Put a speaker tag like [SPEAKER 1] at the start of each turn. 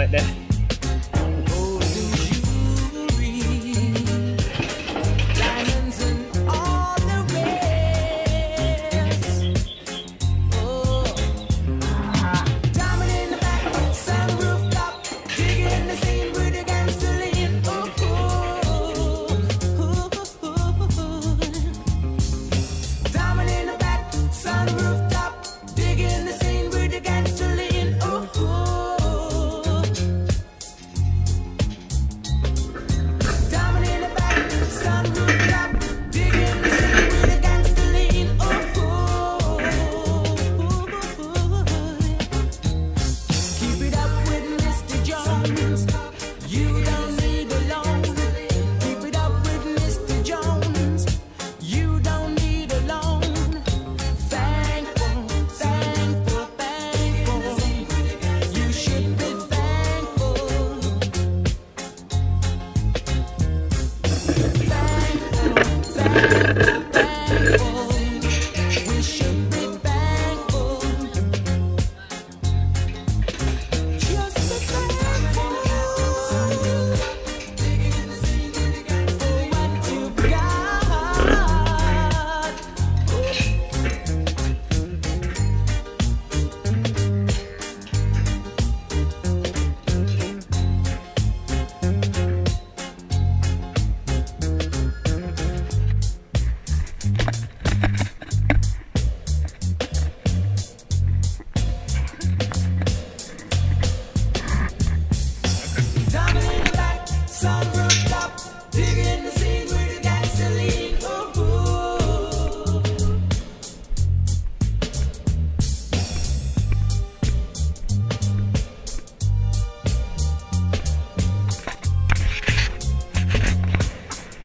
[SPEAKER 1] like that.
[SPEAKER 2] promise.